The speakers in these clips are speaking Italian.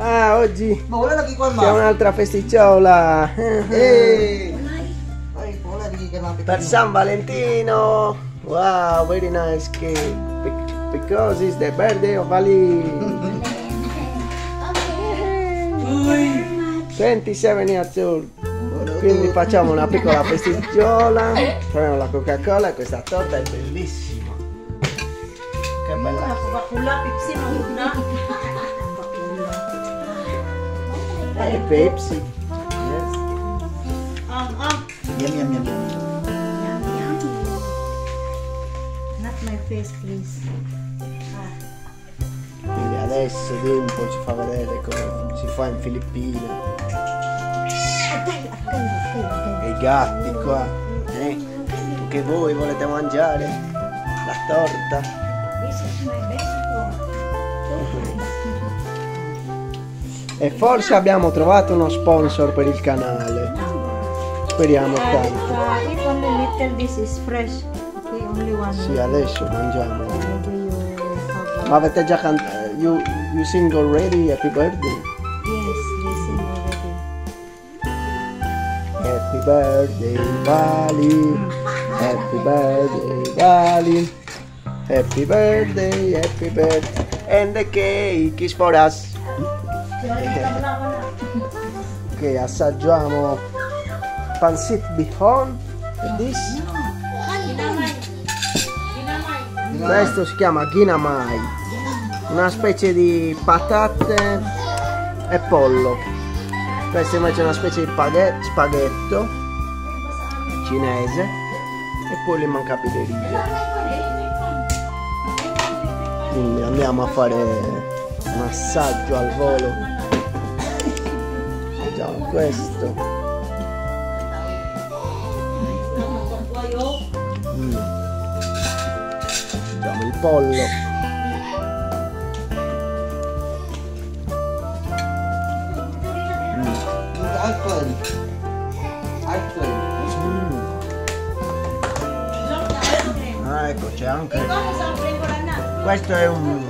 Ah, oggi c'è un'altra festicciola. Eh. Ka namin. Per San Valentino. Wow, very nice cake. Bec- Because it's the birthday of Ali. 27 years old. Quindi facciamo una piccola festicciola. Prendiamo la Coca-Cola e questa torta è bellissima. Che bella. Coca-Cola, Pepsi. Yes. Um, um. Yum, yum, yum. Not my face, please. Quindi adesso Dimpo ci fa vedere come si fa in Filippine. E i gatti qua. Eh? Che voi volete mangiare? La torta? This is my best E forse abbiamo trovato uno sponsor per il canale. Speriamo tanto. Uh, if only little, this is fresh. Sì, adesso mangiamo. Have Ma avete già cantato? You, you sing already Happy Birthday? Yes, listen already. Happy birthday, Bali. Happy birthday, Bali. Happy birthday, happy birthday. And the cake is for us. Ok, assaggiamo pancit bihon. Questo si chiama ginamai. Una specie di patate e pollo. Questo invece è una specie di spaghe- spaghetto cinese. E poi l'immancabile riso. Quindi andiamo a fare un assaggio al volo. Questo. Mm. Il pollo. Alcohol. Ah, ecco, c'è anche. Questo è un.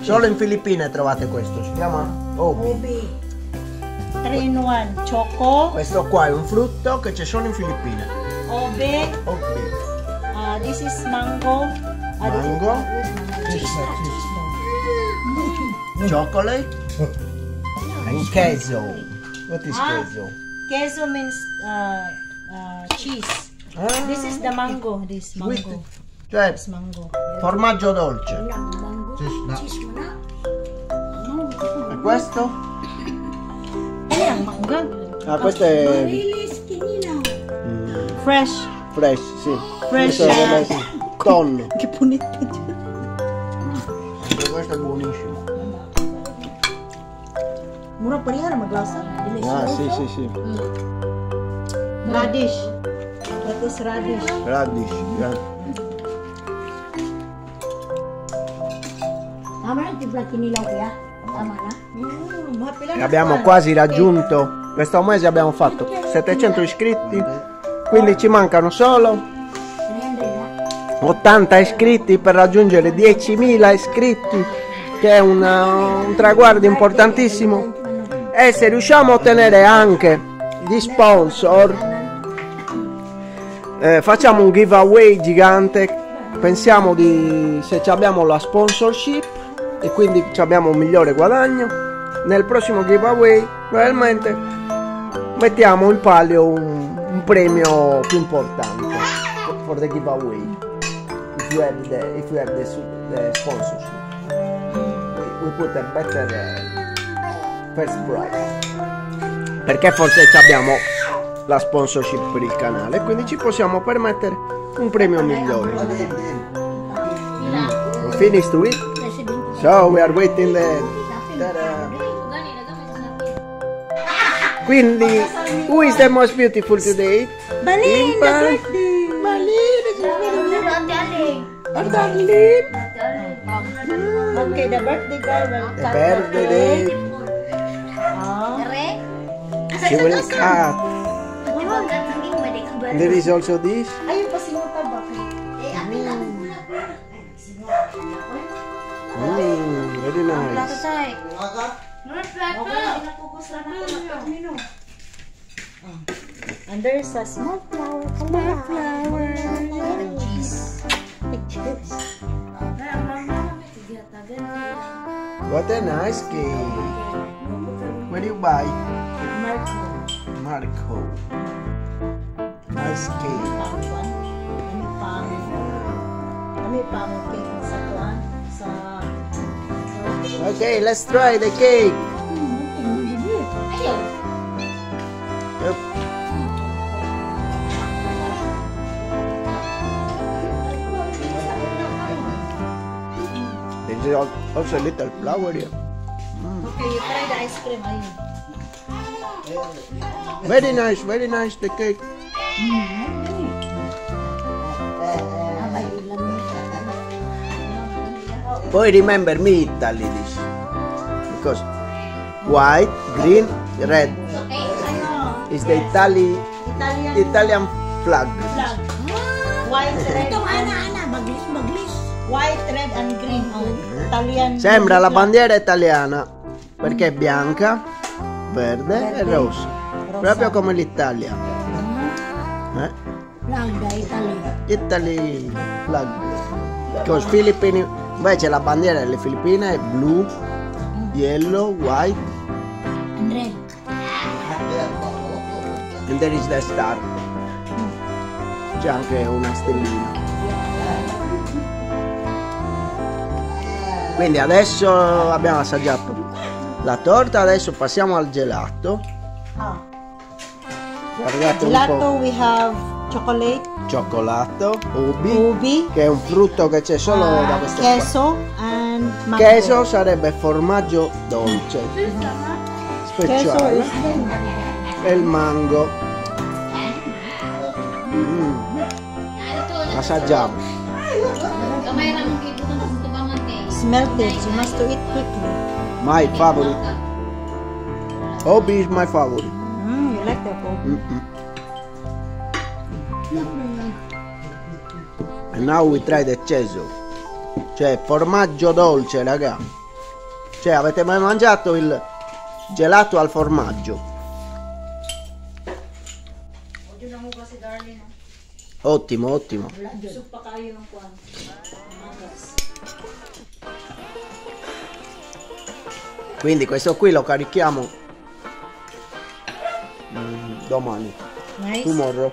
Solo in Filippine trovate questo, si chiama Obi. Obi. 3 in 1. Choco, Questo qua è un frutto che c'è solo in Filippine. obe, Obi. uh, this is mango. Uh, this is- Mango. Chocolate. And queso. What is Ah. queso? Queso means uh, uh, cheese. Ah, This is the mango. This with- mango. cioè, This mango. formaggio dolce. Sis na. E questo? Ano yung mangga? Ah, questo è mm, Fresh. fresh, sì. Fresh, Questo è eh. come- tonno. Kipunit ka dyan. Anche Questo è buonissimo. Mura pa rin maglasa. Ah, sì, sì, sì. Radish. That is radish. Radish. yeah. Tama na, tibla kinilaw kaya? E abbiamo quasi raggiunto. Questo mese abbiamo fatto 700 iscritti. Quindi ci mancano solo 300 na? 80 iscritti per raggiungere 10.000 iscritti, che è una- un traguardo importantissimo. E se riusciamo a ottenere anche gli sponsor, eh, facciamo un giveaway gigante. Pensiamo di se ci abbiamo la sponsorship e quindi abbiamo un migliore guadagno. Nel prossimo giveaway, probabilmente mettiamo in palio un, un premio più importante for the giveaway if you have the if you have the, the sponsorship we, we put a better uh, first prize perché forse abbiamo la sponsorship per il canale quindi ci possiamo permettere un premio migliore we finished Presidente. So we are waiting the Ta-da. quindi who is the most beautiful today Balin, Dimple. the birthday. Our darling Okay, the birthday girl will the birthday the cake. Ah. she will cut there is also this ng pagmino. And there's a small flower. Small flower. Cheese. Pictures. What a nice cake. Where do you buy? Marco. Marco. Nice cake. Pang kuan. Kami pang kami pang cake sa Okay, let's try the cake. Yep. There's also a little flower here. Okay, you try the ice cream. Very nice, very nice the cake. Abay, Poi remember me Italy this. Because white, green, red is the Italy Italian Italian flag. flag. White, red, ana, ana, maglis, maglis. white, red and green. Oh, Italian. Sembra la flag. bandiera italiana perché è bianca, verde e rossa. Proprio come l'Italia. Eh? Lang, da Italy. Italy flag. Because Filippini invece la bandiera delle Filippine è blu, yellow, white And red. and there is the star. C'è anche una stellina. Quindi adesso abbiamo assaggiato la torta, adesso passiamo al gelato. Ah. Guardate un Gelato, po'. we have chocolate, Cioccolato, ubi, ubi, che è un frutto che c'è solo da ah, queste parti. queso. Queso sarebbe formaggio dolce, speciale. E il mango. Mm. Assaggiamo. Kay. melted. You must eat quickly. My favorite. Obi is my favorite. Mm, you like the ubi? Mm-mm. And now we try the ceso. Cioè formaggio dolce, raga. Cioè, avete mai mangiato il gelato al formaggio? Ottimo, ottimo. Quindi questo qui lo carichiamo mm, domani, Nice. tomorrow.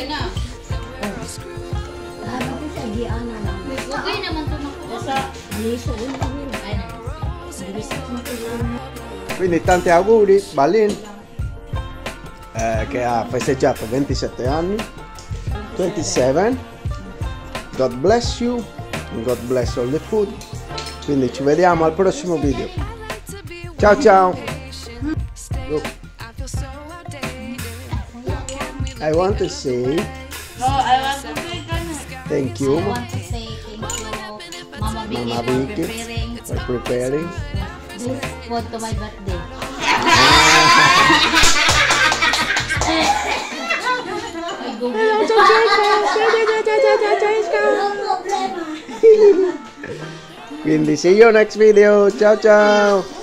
okay na. Ano ko sa giana na. Okay naman to na Sa liso. Ay, Quindi tanti auguri, Balin, eh, che ha festeggiato 27 anni. 27. God bless you. and God bless all the food. Quindi ci vediamo al prossimo video. Ciao ciao. Look. I want to say thank you, I want to say thank you, Mama Vicky, Mama for Vicky, preparing for preparing. this food to my birthday. Quindi see you next video. Ciao ciao.